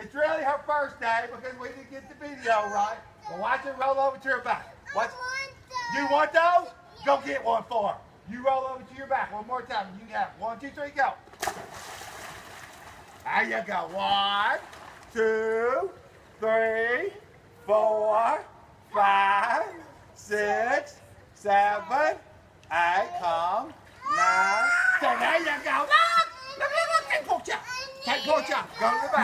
It's really her first day because we didn't get the video right. But watch it roll over to her back. Watch. You want those? Go get one for her. You roll over to your back one more time. You got have one, two, three, go. There you go. One, two, three, four, five, six, seven, eight, come, nine, ten. There you go. Look, look, look, look. Take. Take. Go to the back.